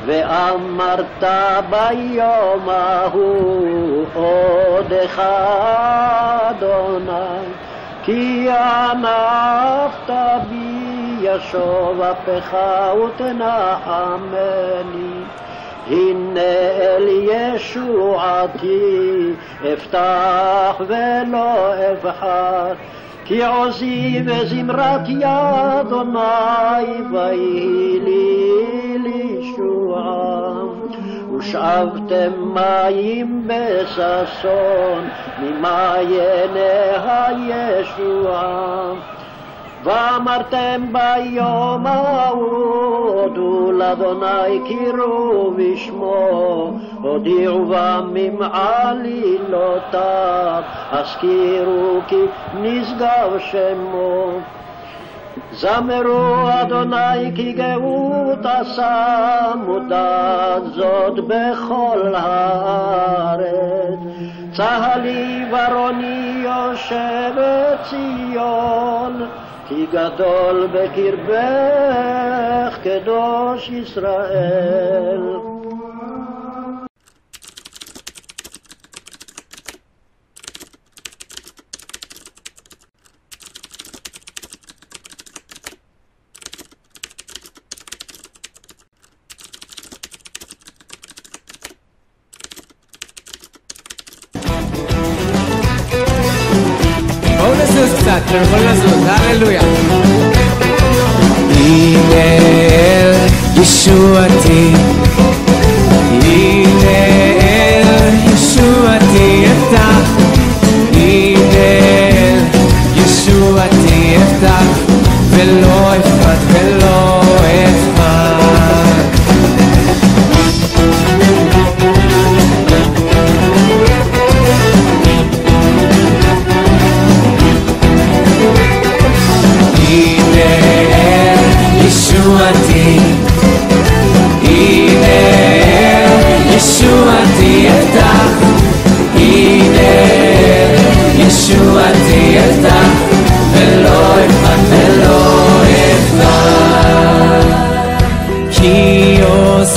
ואמרת ביום ההוא עודך אדוני כי ענפת בי ישוב אפך ותנחמני הנה אל ישועתי אפתח ולא אבחר כי עוזי וזמרת ידוני ויהי לי לישועה ושאבתם מים בששון ממעייני הישועה. ואמרתם ביום ההוא הודו לאדוני קראו בשמו הודיעו במם עלילותיו הזכירו כי נשגב שמו זמרו אדוני כי גאות עשה מודעת זאת בכל הארץ. צהלי ורוני יושב ציון כי גדול בקרבך קדוש ישראל Aleluya, con la luz,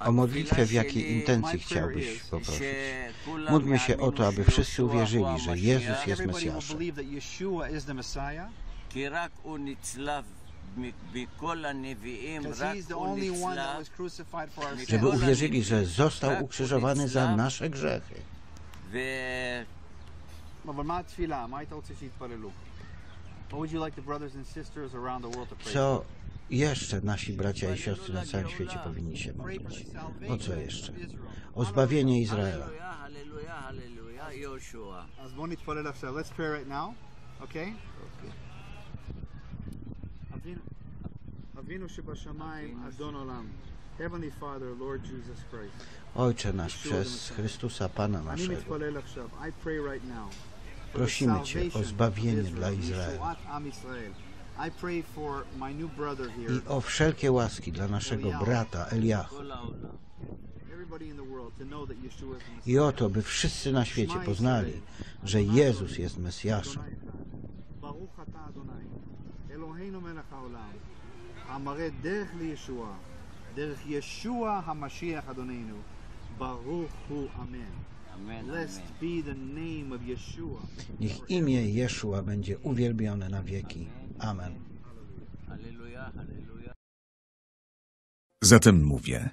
o modlitwę, w jakiej intencji chciałbyś poprosić. Módlmy się o to, aby wszyscy uwierzyli, że Jezus jest Mesjaszem. Żeby uwierzyli, że został ukrzyżowany za nasze grzechy. Co jeszcze nasi bracia i siostry na całym świecie powinni się modlić. O co jeszcze? O zbawienie Izraela. Ojcze nasz przez Chrystusa Pana naszego. Prosimy Cię o zbawienie dla Izraela. I pray for my new brother here. i o wszelkie łaski dla naszego brata Eliachu. כל העולם. Everybody in the world to know that Yeshua is the Messiah. I o to, by wszyscy na świecie poznali, że Jezus jest Mesjaszem. ברוך אתה אדוני, אלוהינו מלך העולם, המראה דרך לישוע, דרך ישוע המשיח אדוננו, ברוך הוא אמן. אמן, Blessed אמן. be the name of Yeshua. Niech imię Jeszua będzie uwielbione na wieki. Amen. Zatem mówię,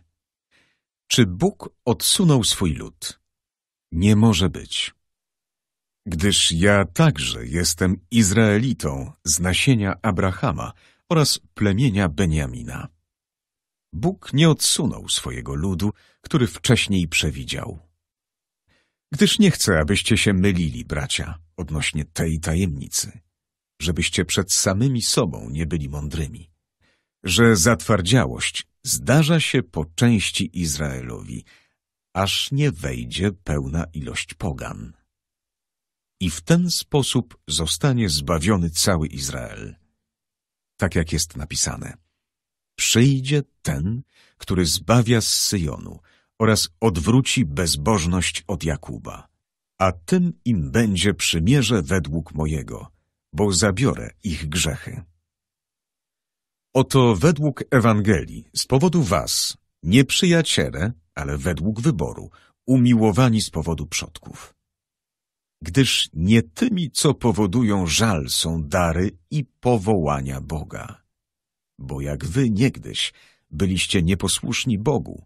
czy Bóg odsunął swój lud? Nie może być. Gdyż ja także jestem Izraelitą z nasienia Abrahama oraz plemienia Beniamina. Bóg nie odsunął swojego ludu, który wcześniej przewidział. Gdyż nie chcę, abyście się mylili, bracia, odnośnie tej tajemnicy żebyście przed samymi sobą nie byli mądrymi że zatwardziałość zdarza się po części Izraelowi, aż nie wejdzie pełna ilość pogan. I w ten sposób zostanie zbawiony cały Izrael. Tak jak jest napisane. Przyjdzie ten, który zbawia z Syjonu oraz odwróci bezbożność od Jakuba. A tym im będzie przymierze według mojego, bo zabiorę ich grzechy. Oto według Ewangelii, z powodu was, nie przyjaciele, ale według wyboru, umiłowani z powodu przodków. Gdyż nie tymi, co powodują żal, są dary i powołania Boga. Bo jak wy niegdyś byliście nieposłuszni Bogu,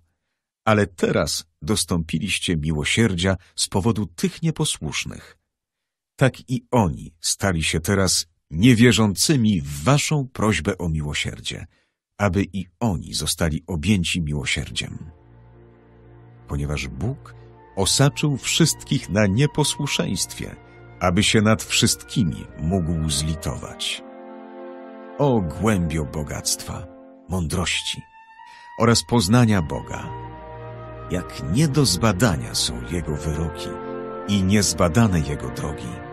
ale teraz dostąpiliście miłosierdzia z powodu tych nieposłusznych. Tak i oni stali się teraz niewierzącymi w waszą prośbę o miłosierdzie, aby i oni zostali objęci miłosierdziem. Ponieważ Bóg osaczył wszystkich na nieposłuszeństwie, aby się nad wszystkimi mógł zlitować. O głębio bogactwa, mądrości oraz poznania Boga, jak nie do zbadania są Jego wyroki i niezbadane Jego drogi.